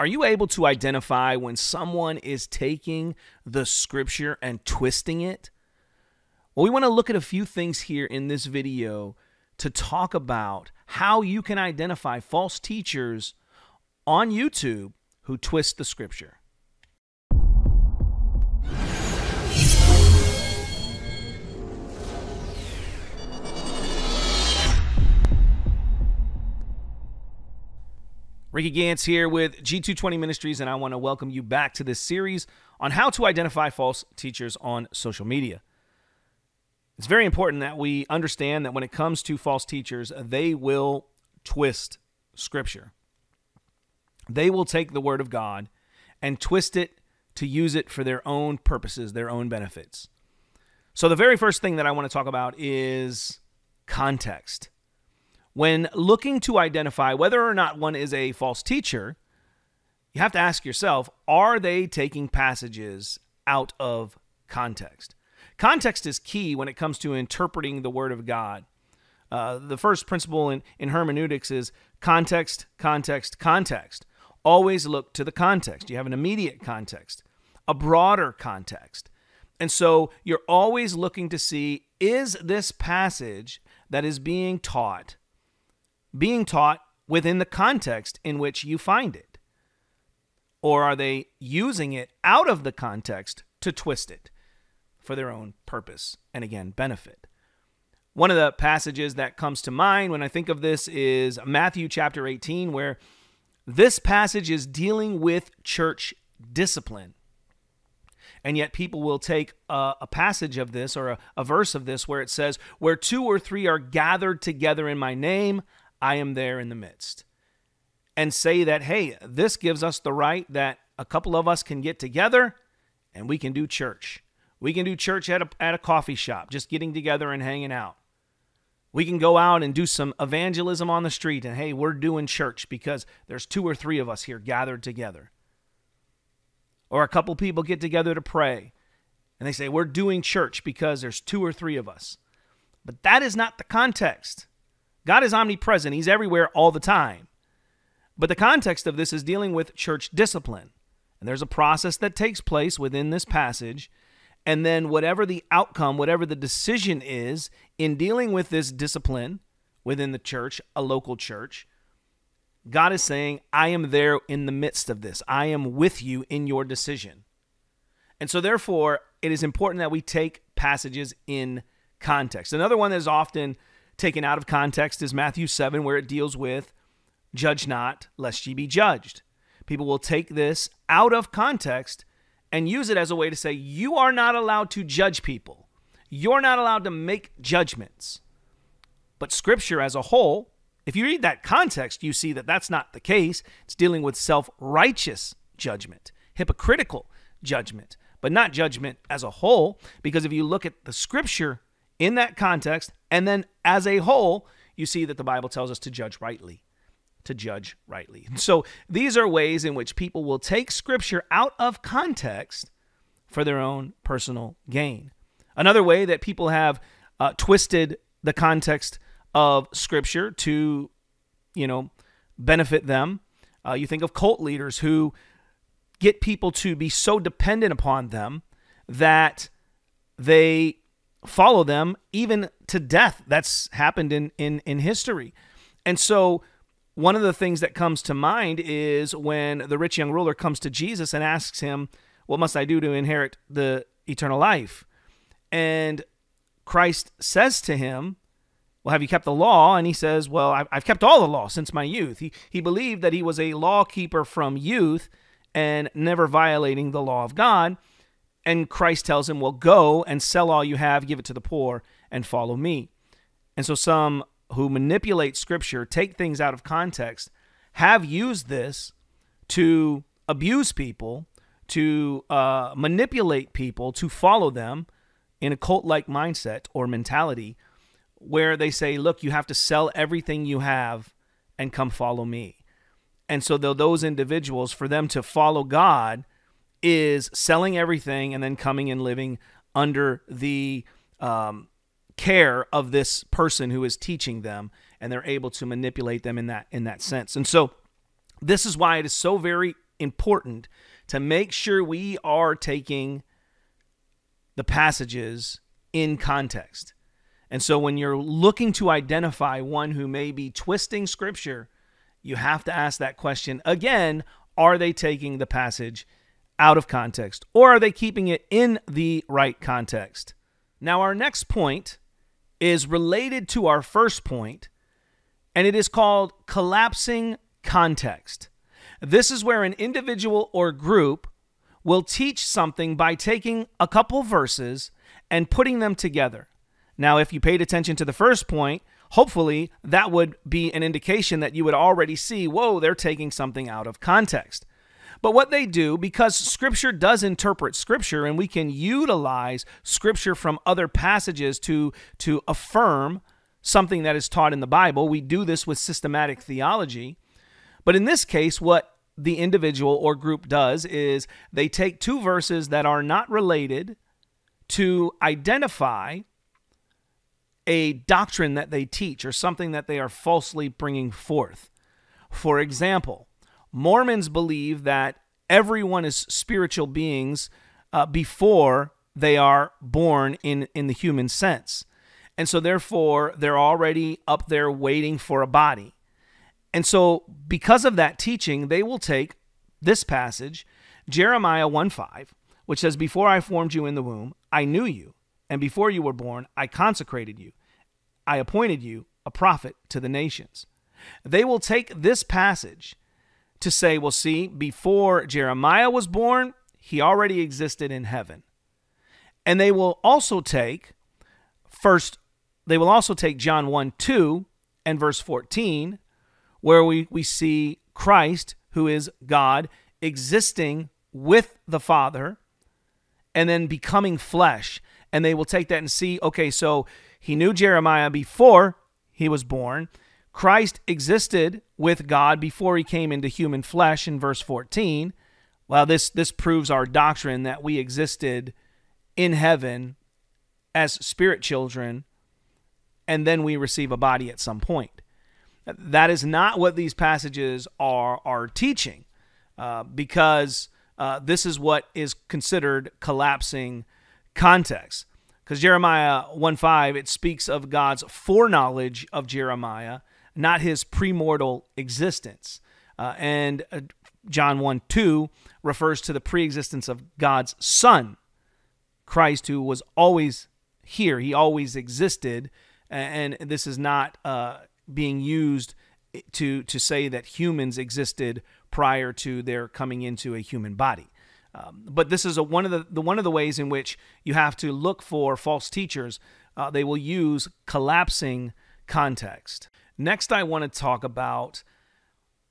Are you able to identify when someone is taking the scripture and twisting it? Well, we want to look at a few things here in this video to talk about how you can identify false teachers on YouTube who twist the scripture. Ricky Gantz here with G220 Ministries, and I want to welcome you back to this series on how to identify false teachers on social media. It's very important that we understand that when it comes to false teachers, they will twist Scripture. They will take the Word of God and twist it to use it for their own purposes, their own benefits. So, the very first thing that I want to talk about is context. When looking to identify whether or not one is a false teacher, you have to ask yourself are they taking passages out of context? Context is key when it comes to interpreting the Word of God. Uh, the first principle in, in hermeneutics is context, context, context. Always look to the context. You have an immediate context, a broader context. And so you're always looking to see is this passage that is being taught being taught within the context in which you find it? Or are they using it out of the context to twist it for their own purpose and again, benefit? One of the passages that comes to mind when I think of this is Matthew chapter 18, where this passage is dealing with church discipline. And yet, people will take a, a passage of this or a, a verse of this where it says, Where two or three are gathered together in my name, I am there in the midst. And say that, hey, this gives us the right that a couple of us can get together and we can do church. We can do church at a, at a coffee shop, just getting together and hanging out. We can go out and do some evangelism on the street and, hey, we're doing church because there's two or three of us here gathered together. Or a couple people get together to pray and they say, we're doing church because there's two or three of us. But that is not the context. God is omnipresent, He's everywhere all the time. But the context of this is dealing with church discipline. And there's a process that takes place within this passage. And then, whatever the outcome, whatever the decision is in dealing with this discipline within the church, a local church, God is saying, I am there in the midst of this. I am with you in your decision. And so, therefore, it is important that we take passages in context. Another one that is often taken out of context is Matthew 7, where it deals with judge not, lest ye be judged. People will take this out of context and use it as a way to say, you are not allowed to judge people. You're not allowed to make judgments. But Scripture as a whole, if you read that context, you see that that's not the case. It's dealing with self righteous judgment, hypocritical judgment, but not judgment as a whole. Because if you look at the Scripture in that context, and then as a whole, you see that the Bible tells us to judge rightly. To judge rightly. So these are ways in which people will take scripture out of context for their own personal gain. Another way that people have uh, twisted the context of scripture to, you know, benefit them. Uh, you think of cult leaders who get people to be so dependent upon them that they follow them even to death. That's happened in in in history. And so one of the things that comes to mind is when the rich young ruler comes to Jesus and asks him, "What must I do to inherit the eternal life?" And Christ says to him, well, have you kept the law? And he says, Well, I've kept all the law since my youth. He, he believed that he was a law keeper from youth and never violating the law of God. And Christ tells him, Well, go and sell all you have, give it to the poor, and follow me. And so some who manipulate scripture, take things out of context, have used this to abuse people, to uh, manipulate people, to follow them in a cult like mindset or mentality where they say, Look, you have to sell everything you have and come follow me. And so, those individuals, for them to follow God, is selling everything and then coming and living under the um, care of this person who is teaching them, and they're able to manipulate them in that in that sense. And so, this is why it is so very important to make sure we are taking the passages in context. And so when you're looking to identify one who may be twisting scripture, you have to ask that question again are they taking the passage out of context or are they keeping it in the right context? Now, our next point is related to our first point, and it is called collapsing context. This is where an individual or group will teach something by taking a couple verses and putting them together. Now, if you paid attention to the first point, hopefully that would be an indication that you would already see, whoa, they're taking something out of context. But what they do, because Scripture does interpret Scripture, and we can utilize Scripture from other passages to, to affirm something that is taught in the Bible, we do this with systematic theology. But in this case, what the individual or group does is they take two verses that are not related to identify a doctrine that they teach or something that they are falsely bringing forth. For example, Mormons believe that everyone is spiritual beings uh, before they are born in, in the human sense. And so, therefore, they're already up there waiting for a body. And so, because of that teaching, they will take this passage, Jeremiah 1 5, which says, Before I formed you in the womb, I knew you, and before you were born, I consecrated you. I appointed you a prophet to the nations. They will take this passage to say, well, see, before Jeremiah was born, he already existed in heaven. And they will also take first, they will also take John 1 2 and verse 14, where we, we see Christ, who is God, existing with the Father and then becoming flesh. And they will take that and see, okay, so he knew Jeremiah before he was born. Christ existed with God before he came into human flesh in verse 14. Well, this, this proves our doctrine that we existed in heaven as spirit children, and then we receive a body at some point. That is not what these passages are, are teaching, uh, because uh, this is what is considered collapsing context. Because Jeremiah 1 5, it speaks of God's foreknowledge of Jeremiah, not his premortal existence. Uh, and uh, John 1 2 refers to the preexistence of God's Son, Christ, who was always here. He always existed. And this is not uh, being used to, to say that humans existed prior to their coming into a human body. Um, but this is a, one of the, the, one of the ways in which you have to look for false teachers. Uh, they will use collapsing context. Next, I want to talk about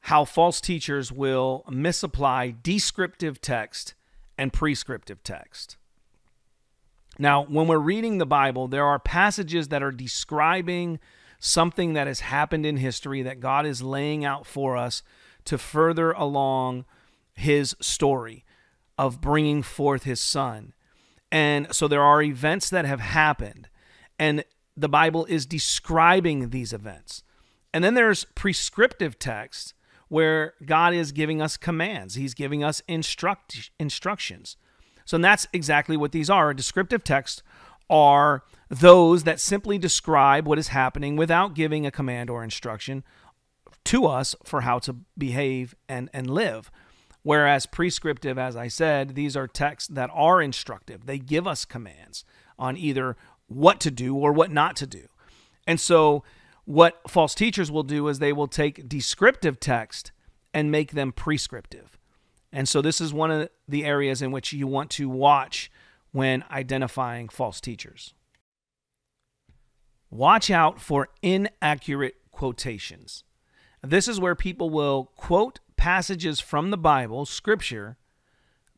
how false teachers will misapply descriptive text and prescriptive text. Now, when we're reading the Bible, there are passages that are describing something that has happened in history that God is laying out for us to further along his story of bringing forth his son. And so there are events that have happened, and the Bible is describing these events. And then there's prescriptive text where God is giving us commands, He's giving us instruct, instructions. So that's exactly what these are. Descriptive text are those that simply describe what is happening without giving a command or instruction to us for how to behave and, and live. Whereas prescriptive, as I said, these are texts that are instructive. They give us commands on either what to do or what not to do. And so, what false teachers will do is they will take descriptive text and make them prescriptive. And so, this is one of the areas in which you want to watch when identifying false teachers. Watch out for inaccurate quotations. This is where people will quote passages from the Bible, scripture,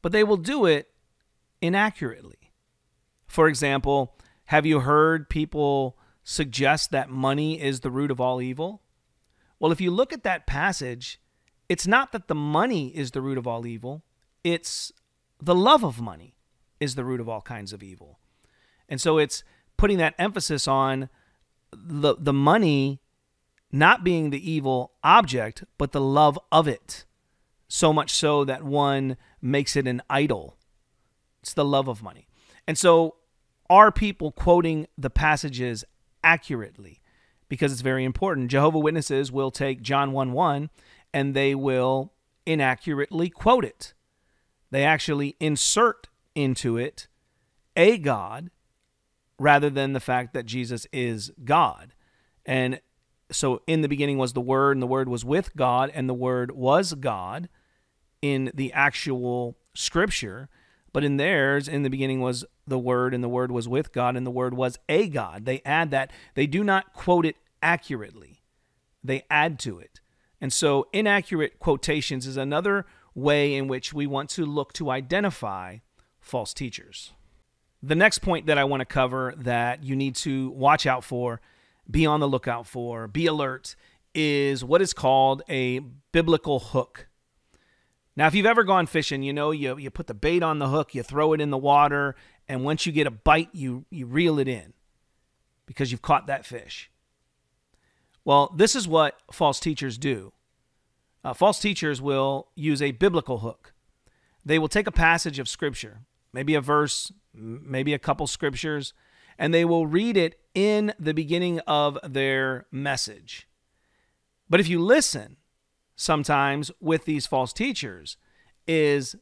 but they will do it inaccurately. For example, have you heard people suggest that money is the root of all evil? Well, if you look at that passage, it's not that the money is the root of all evil, it's the love of money is the root of all kinds of evil. And so it's putting that emphasis on the the money not being the evil object, but the love of it. so much so that one makes it an idol. It's the love of money. And so, are people quoting the passages accurately? Because it's very important. Jehovah Witnesses will take John 1 1 and they will inaccurately quote it. They actually insert into it a God rather than the fact that Jesus is God. And so in the beginning was the Word, and the Word was with God, and the Word was God in the actual scripture. But in theirs, in the beginning was the Word, and the Word was with God, and the Word was a God. They add that. They do not quote it accurately, they add to it. And so inaccurate quotations is another way in which we want to look to identify false teachers. The next point that I want to cover that you need to watch out for, be on the lookout for, be alert, is what is called a biblical hook. Now, if you've ever gone fishing, you know you, you put the bait on the hook, you throw it in the water, and once you get a bite, you, you reel it in because you've caught that fish. Well, this is what false teachers do. Uh, false teachers will use a biblical hook. They will take a passage of Scripture, maybe a verse, maybe a couple scriptures, and they will read it in the beginning of their message. But if you listen sometimes with these false teachers, is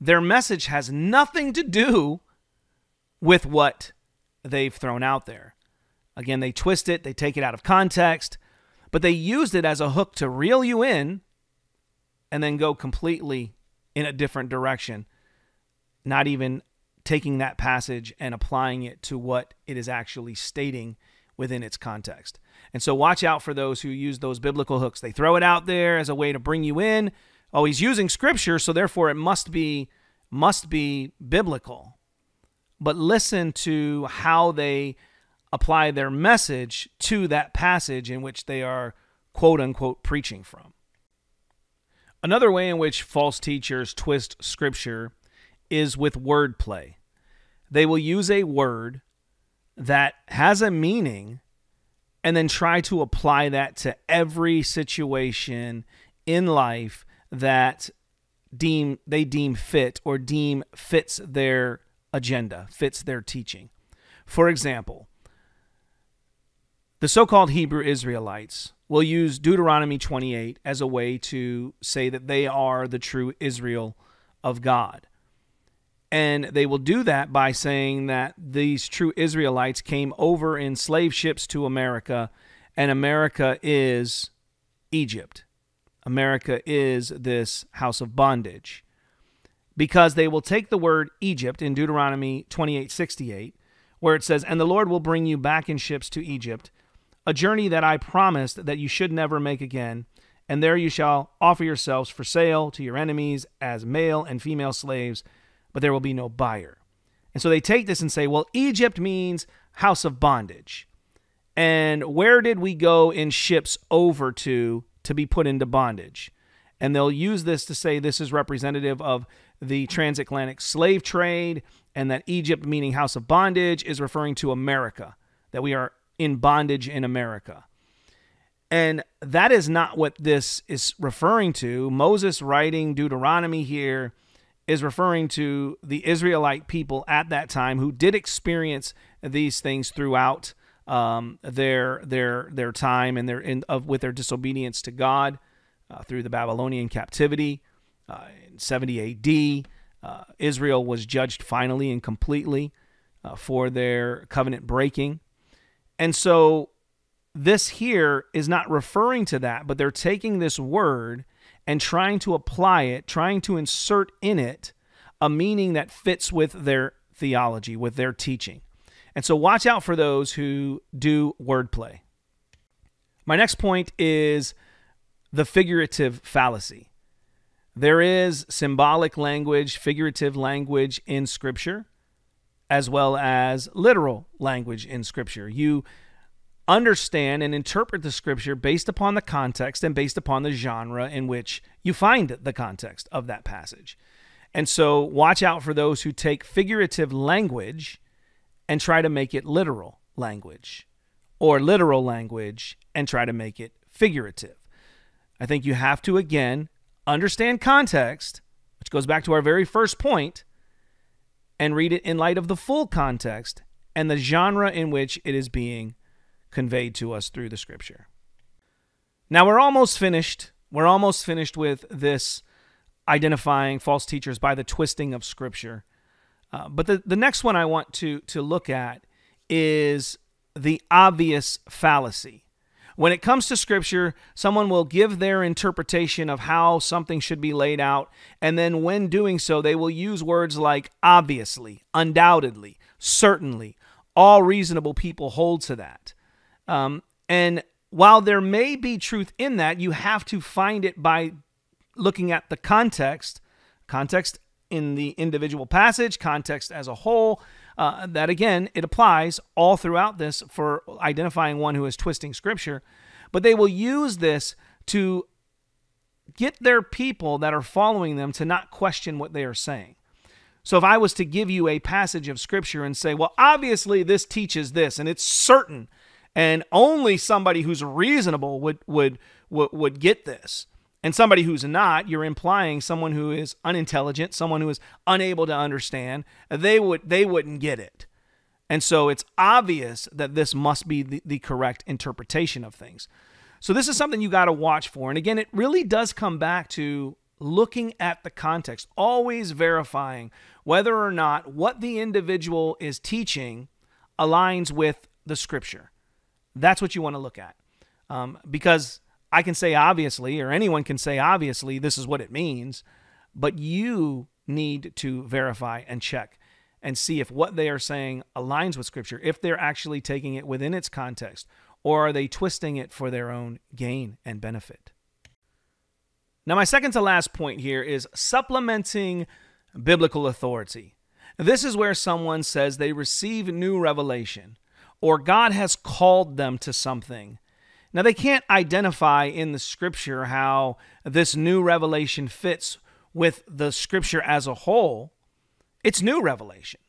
their message has nothing to do with what they've thrown out there. Again, they twist it, they take it out of context, but they used it as a hook to reel you in and then go completely in a different direction, not even taking that passage and applying it to what it is actually stating within its context. And so watch out for those who use those biblical hooks. They throw it out there as a way to bring you in. Oh, he's using scripture, so therefore it must be must be biblical. But listen to how they apply their message to that passage in which they are quote unquote preaching from. Another way in which false teachers twist scripture is with wordplay. They will use a word that has a meaning and then try to apply that to every situation in life that deem they deem fit or deem fits their agenda, fits their teaching. For example, the so-called Hebrew Israelites will use Deuteronomy 28 as a way to say that they are the true Israel of God. And they will do that by saying that these true Israelites came over in slave ships to America, and America is Egypt. America is this house of bondage. Because they will take the word Egypt in Deuteronomy 28:68 where it says, And the Lord will bring you back in ships to Egypt, a journey that I promised that you should never make again. And there you shall offer yourselves for sale to your enemies as male and female slaves but there will be no buyer. And so they take this and say, well, Egypt means house of bondage. And where did we go in ships over to to be put into bondage? And they'll use this to say this is representative of the transatlantic slave trade, and that Egypt, meaning house of bondage, is referring to America, that we are in bondage in America. And that is not what this is referring to. Moses writing Deuteronomy here is referring to the Israelite people at that time who did experience these things throughout um, their their their time and their in, of with their disobedience to God uh, through the Babylonian captivity uh, in 70 A.D. Uh, Israel was judged finally and completely uh, for their covenant breaking, and so this here is not referring to that, but they're taking this word and trying to apply it, trying to insert in it a meaning that fits with their theology, with their teaching. And so watch out for those who do wordplay. My next point is the figurative fallacy. There is symbolic language, figurative language in Scripture, as well as literal language in Scripture. You understand and interpret the scripture based upon the context and based upon the genre in which you find the context of that passage. And so watch out for those who take figurative language and try to make it literal language or literal language and try to make it figurative. I think you have to, again, understand context, which goes back to our very first point, and read it in light of the full context and the genre in which it is being conveyed to us through the scripture. Now we're almost finished. We're almost finished with this identifying false teachers by the twisting of scripture. Uh, but the, the next one I want to, to look at is the obvious fallacy. When it comes to scripture, someone will give their interpretation of how something should be laid out, and then when doing so, they will use words like obviously, undoubtedly, certainly. All reasonable people hold to that. Um, and while there may be truth in that, you have to find it by looking at the context, context in the individual passage, context as a whole. Uh, that again, it applies all throughout this for identifying one who is twisting scripture. But they will use this to get their people that are following them to not question what they are saying. So if I was to give you a passage of scripture and say, well, obviously this teaches this and it's certain and only somebody who's reasonable would would would, would get this and somebody who's not you're implying someone who is unintelligent someone who is unable to understand they would they wouldn't get it. And so it's obvious that this must be the, the correct interpretation of things. So this is something you got to watch for. And again it really does come back to looking at the context always verifying whether or not what the individual is teaching aligns with the scripture. That's what you want to look at. Um, because I can say obviously, or anyone can say obviously, this is what it means, but you need to verify and check and see if what they are saying aligns with Scripture, if they're actually taking it within its context, or are they twisting it for their own gain and benefit. Now, my second to last point here is supplementing biblical authority. This is where someone says they receive new revelation or God has called them to something. Now, they can't identify in the scripture how this new revelation fits with the scripture as a whole. It's new revelation.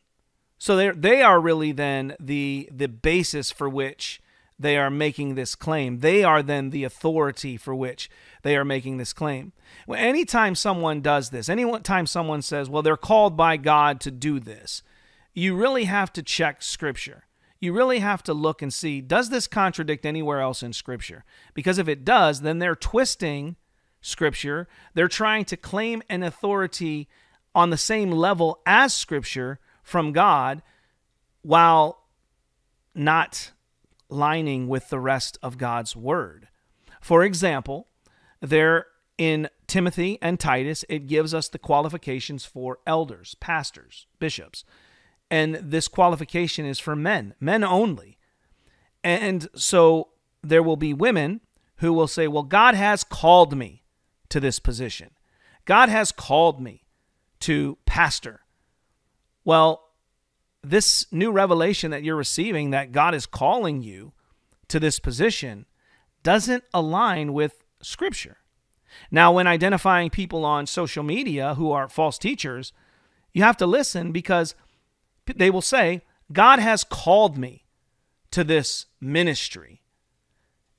So they they are really then the the basis for which they are making this claim. They are then the authority for which they are making this claim. Well, anytime someone does this, anytime someone says, well, they're called by God to do this, you really have to check scripture you really have to look and see does this contradict anywhere else in Scripture? Because if it does, then they're twisting Scripture. They're trying to claim an authority on the same level as Scripture from God while not lining with the rest of God's Word. For example, there in Timothy and Titus, it gives us the qualifications for elders, pastors, bishops. And this qualification is for men, men only. And so there will be women who will say, Well, God has called me to this position. God has called me to pastor. Well, this new revelation that you're receiving that God is calling you to this position doesn't align with Scripture. Now, when identifying people on social media who are false teachers, you have to listen because they will say, God has called me to this ministry.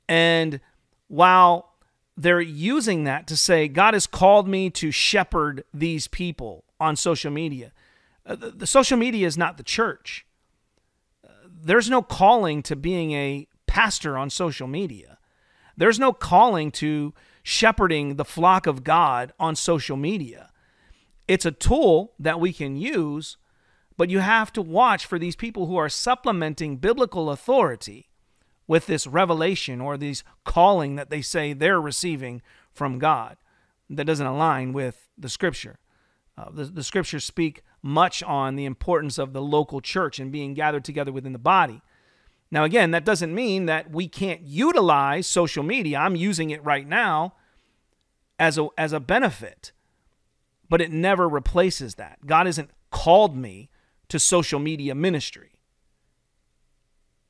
And while they're using that to say, God has called me to shepherd these people on social media, uh, the, social media is not the church. Uh, there's no calling to being a pastor on social media. There's no calling to shepherding the flock of God on social media. It's a tool that we can use but you have to watch for these people who are supplementing biblical authority with this revelation or these calling that they say they're receiving from God that doesn't align with the scripture. Uh, the, the scriptures speak much on the importance of the local church and being gathered together within the body. Now, again, that doesn't mean that we can't utilize social media. I'm using it right now as a, as a benefit, but it never replaces that. God hasn't called me to social media ministry.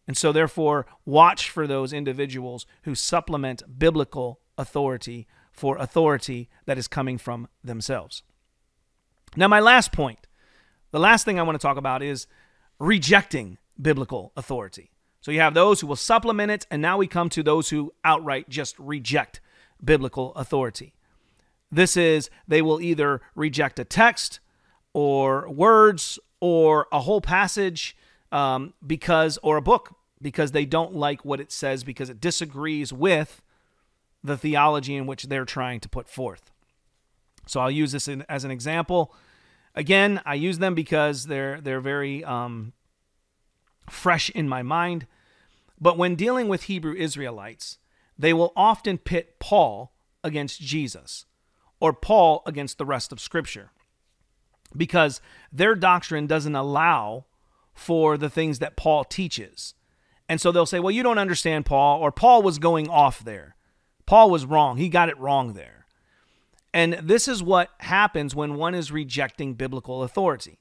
And so, therefore, watch for those individuals who supplement biblical authority for authority that is coming from themselves. Now, my last point, the last thing I want to talk about is rejecting biblical authority. So, you have those who will supplement it, and now we come to those who outright just reject biblical authority. This is they will either reject a text or words or a whole passage um, because, or a book because they don't like what it says because it disagrees with the theology in which they're trying to put forth. So I'll use this in, as an example. Again, I use them because they're they're very um, fresh in my mind. But when dealing with Hebrew Israelites, they will often pit Paul against Jesus or Paul against the rest of Scripture because their doctrine doesn't allow for the things that Paul teaches. And so they'll say, well, you don't understand Paul, or Paul was going off there. Paul was wrong. He got it wrong there. And this is what happens when one is rejecting biblical authority.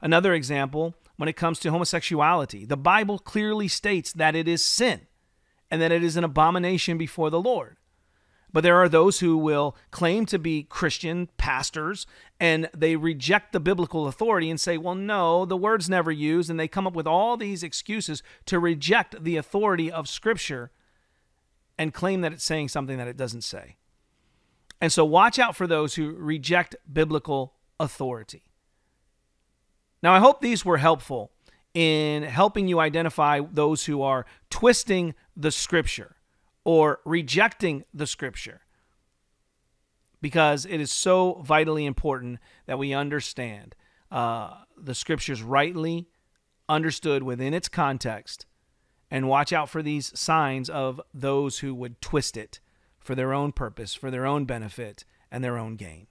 Another example, when it comes to homosexuality, the Bible clearly states that it is sin and that it is an abomination before the Lord. But there are those who will claim to be Christian pastors and they reject the biblical authority and say, well, no, the word's never used. And they come up with all these excuses to reject the authority of Scripture and claim that it's saying something that it doesn't say. And so watch out for those who reject biblical authority. Now, I hope these were helpful in helping you identify those who are twisting the Scripture or rejecting the scripture because it is so vitally important that we understand uh, the scriptures rightly understood within its context and watch out for these signs of those who would twist it for their own purpose, for their own benefit, and their own gain.